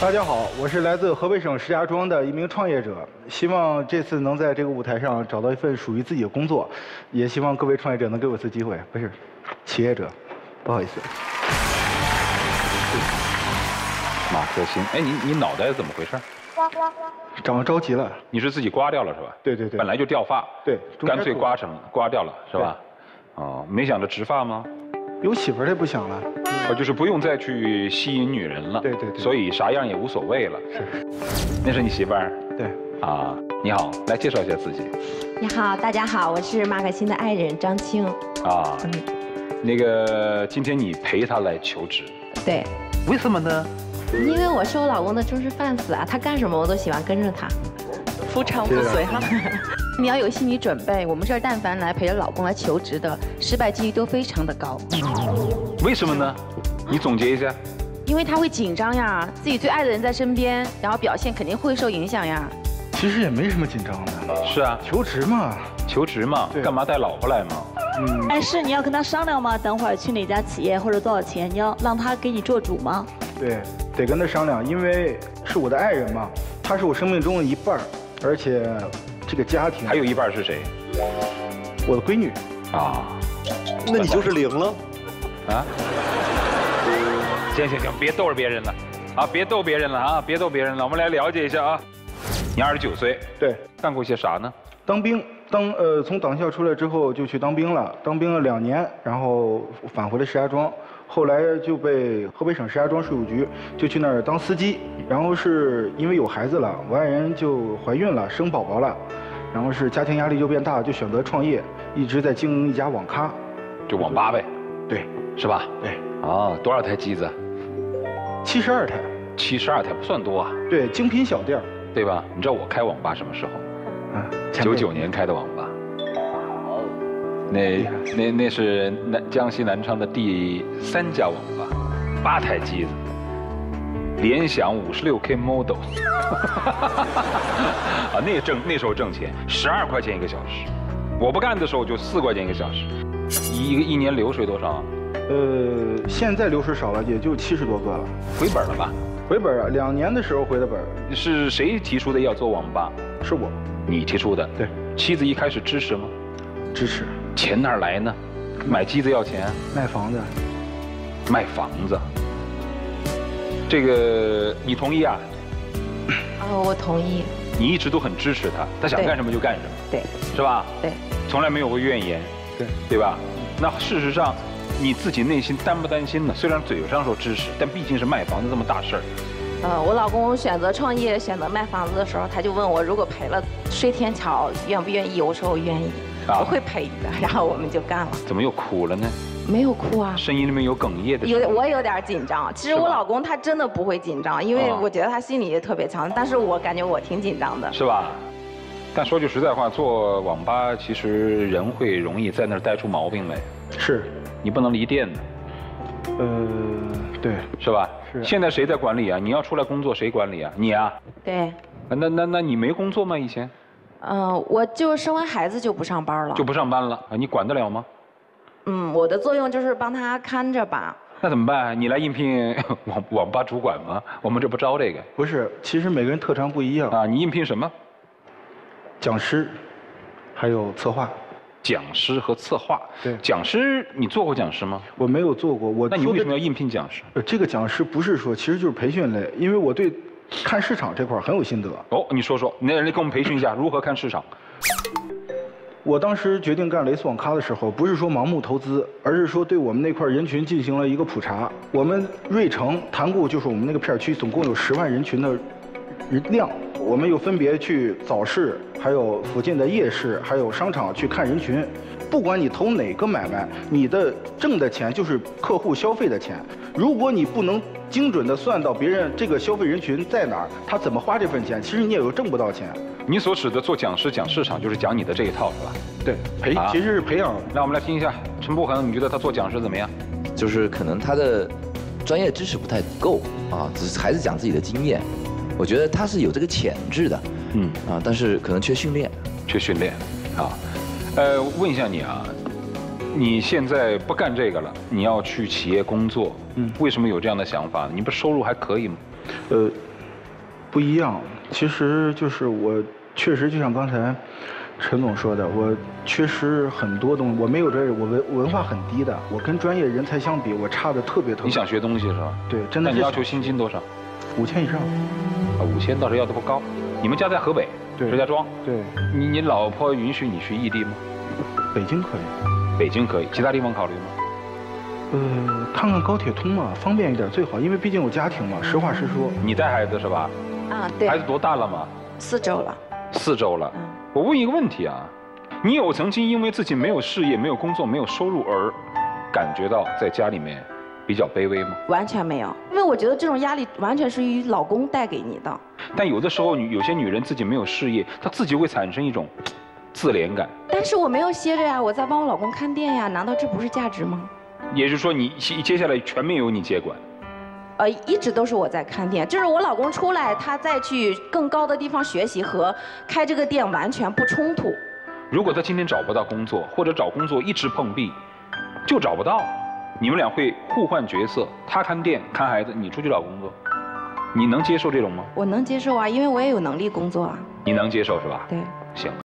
大家好，我是来自河北省石家庄的一名创业者，希望这次能在这个舞台上找到一份属于自己的工作，也希望各位创业者能给我一次机会。不是，企业者，不好意思。马克欣，哎，你你脑袋怎么回事？长得着急了。你是自己刮掉了是吧？对对对。本来就掉发。对。干脆刮成刮掉了是吧？哦，没想着植发吗？有媳妇儿也不想了。哦，就是不用再去吸引女人了。对对对。所以啥样也无所谓了。是。那是你媳妇儿？对。啊，你好，来介绍一下自己。你好，大家好，我是马可欣的爱人张青。啊。嗯。那个，今天你陪他来求职。对。为什么呢？因为我是我老公的忠实 fans 啊，他干什么我都喜欢跟着他。夫唱妇随哈。你要有心理准备，我们这儿但凡来陪着老公来求职的，失败几率都非常的高。为什么呢？你总结一下。因为他会紧张呀，自己最爱的人在身边，然后表现肯定会受影响呀。其实也没什么紧张的。是啊，求职嘛，求职嘛，干嘛带老婆来嘛？嗯。但是你要跟他商量吗？等会儿去哪家企业或者多少钱？你要让他给你做主吗？对，得跟他商量，因为是我的爱人嘛，他是我生命中的一半儿，而且这个家庭还有一半是谁？我的闺女。啊，那你就是零了。啊？行行行，别逗着别人了，啊，别逗别人了啊，别逗别人了，我们来了解一下啊。你二十九岁，对，干过些啥呢？当兵，当呃从党校出来之后就去当兵了，当兵了两年，然后返回了石家庄，后来就被河北省石家庄税务局就去那儿当司机，然后是因为有孩子了，我爱人就怀孕了，生宝宝了，然后是家庭压力就变大，就选择创业，一直在经营一家网咖，就网吧呗，对，是吧？对，啊，多少台机子？七十二台，七十二台不算多啊。对，精品小店对吧？你知道我开网吧什么时候？嗯，九九年开的网吧。那那那是南江西南昌的第三家网吧，八台机子，联想五十六 K model。啊，那挣那时候挣钱，十二块钱一个小时。我不干的时候就四块钱一个小时，一个一年流水多少？呃，现在流水少了，也就七十多个了，回本了吧？回本啊，两年的时候回的本。是谁提出的要做网吧？是我，你提出的。对，妻子一开始支持吗？支持。钱哪来呢？买机子要钱？卖房子。卖房子。这个你同意啊？哦，我同意。你一直都很支持他，他想干什么就干什么。对。是吧？对。从来没有过怨言。对。对吧？那事实上。你自己内心担不担心呢？虽然嘴上说支持，但毕竟是卖房子这么大事儿。呃，我老公选择创业、选择卖房子的时候，他就问我，如果赔了睡天桥，愿不愿意？我说我愿意，我会赔的。然后我们就干了。怎么又哭了呢？没有哭啊，声音里面有哽咽的。有我有点紧张。其实我老公他真的不会紧张，因为我觉得他心理也特别强。但是我感觉我挺紧张的。是吧？但说句实在话，做网吧其实人会容易在那儿带出毛病来。是。你不能离店的，呃，对，是吧？是。现在谁在管理啊？你要出来工作，谁管理啊？你啊？对。那那那你没工作吗？以前？嗯，我就生完孩子就不上班了。就不上班了啊？你管得了吗？嗯，我的作用就是帮他看着吧。那怎么办？你来应聘网网吧主管吗？我们这不招这个。不是，其实每个人特长不一样啊。你应聘什么？讲师，还有策划。讲师和策划，对，讲师你做过讲师吗？我没有做过，我那你为什么要应聘讲师？这个讲师不是说，其实就是培训类，因为我对看市场这块很有心得。哦，你说说，那你给我们培训一下如何看市场。我当时决定干雷斯网咖的时候，不是说盲目投资，而是说对我们那块人群进行了一个普查。我们瑞城潭固就是我们那个片区，总共有十万人群的人量。我们又分别去早市，还有附近的夜市，还有商场去看人群。不管你投哪个买卖，你的挣的钱就是客户消费的钱。如果你不能精准的算到别人这个消费人群在哪儿，他怎么花这份钱，其实你也挣不到钱。你所指的做讲师讲市场，就是讲你的这一套，是吧？对，培其实是培养。那我们来听一下陈步恒，你觉得他做讲师怎么样？就是可能他的专业知识不太够啊，只是还是讲自己的经验。我觉得他是有这个潜质的，嗯啊，但是可能缺训练，缺训练，啊，呃，问一下你啊，你现在不干这个了，你要去企业工作，嗯，为什么有这样的想法？你不收入还可以吗？呃，不一样，其实就是我确实就像刚才陈总说的，我缺失很多东西，我没有这，我文文化很低的，我跟专业人才相比，我差的特别特别。你想学东西是吧？对，真的。那你要求薪金多少？五千以上。啊，五千倒是要的不高。你们家在河北？对。石家庄。对。你你老婆允许你去异地吗？北京可以。北京可以，其他地方考虑吗？呃，看看高铁通嘛，方便一点最好，因为毕竟有家庭嘛。实话实说。你带孩子是吧？啊，对。孩子多大了嘛？四周了。四周了。嗯。我问一个问题啊，你有曾经因为自己没有事业、没有工作、没有收入而感觉到在家里面比较卑微吗？完全没有，因为我觉得这种压力完全是于老公带给你的。但有的时候，女有些女人自己没有事业，她自己会产生一种自怜感。但是我没有歇着呀，我在帮我老公看店呀，难道这不是价值吗？也就是说，你接下来全面由你接管。呃，一直都是我在看店，就是我老公出来，他再去更高的地方学习和开这个店完全不冲突。如果他今天找不到工作，或者找工作一直碰壁，就找不到，你们俩会互换角色，他看店看孩子，你出去找工作，你能接受这种吗？我能接受啊，因为我也有能力工作啊。你能接受是吧？对。行。